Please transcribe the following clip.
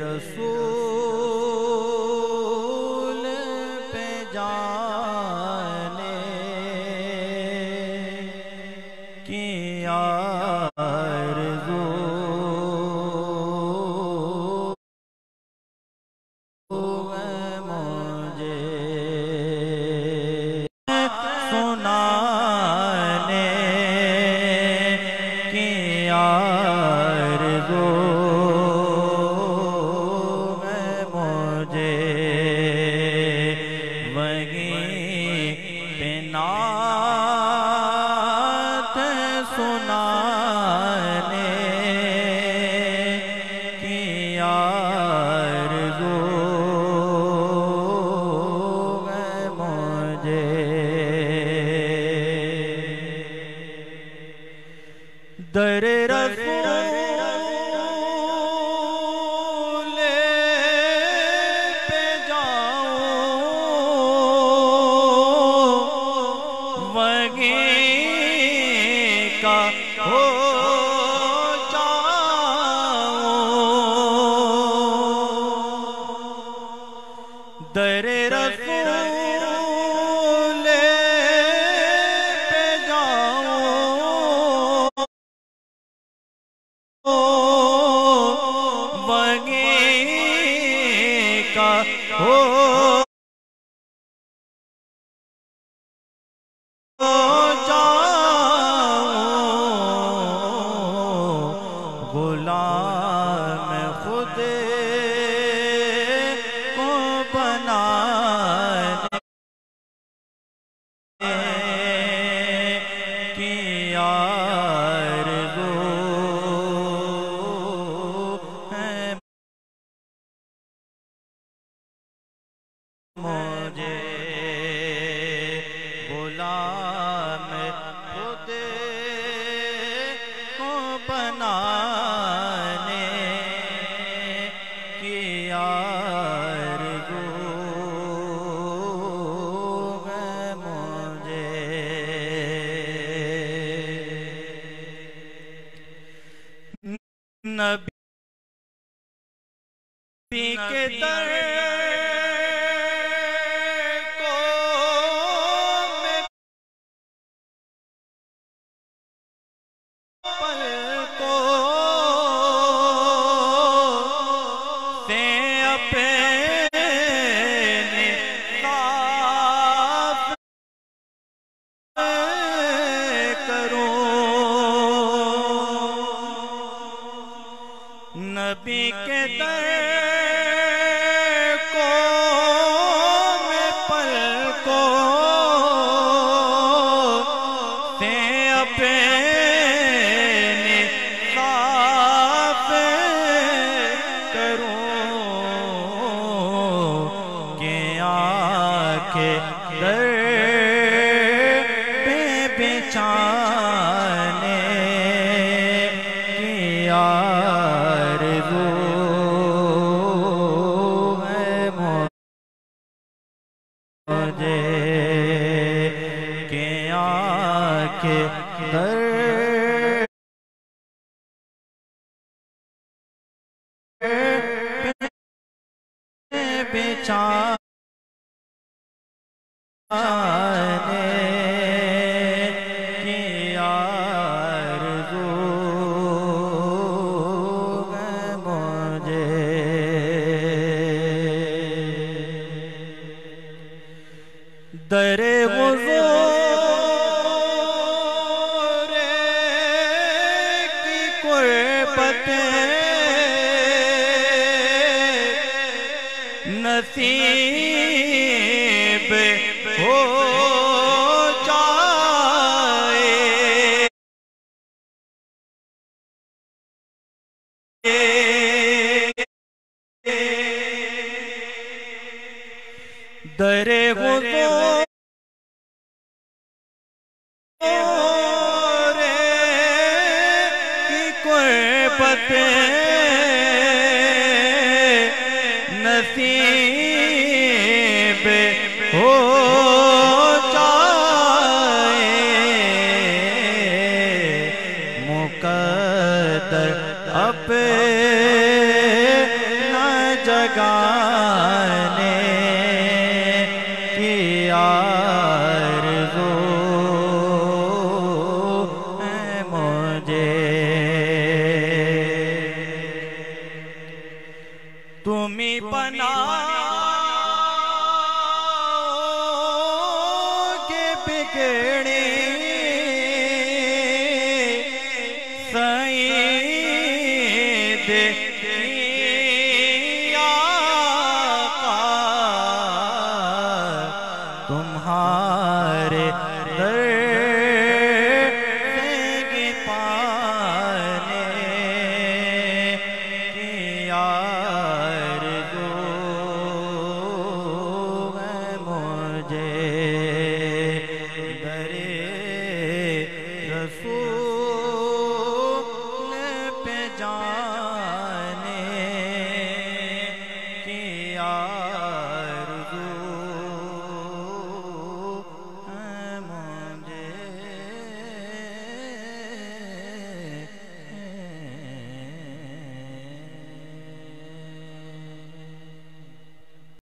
रसूल पे नात सुनाने की मुझे। दर हो जाऊँ दर रसूल पे जाऊँ वहीं का हो को बनाने की मुझे। नबी के दर नबी के दर को मैं पल को से अपने साफ़ करूँ के आके दर दर की मुझे दरे कुर्बत नसीब हो जाए। दरे हुज़ूर कुर्बत नसीब हो जाए मुकद्दर अपने के full.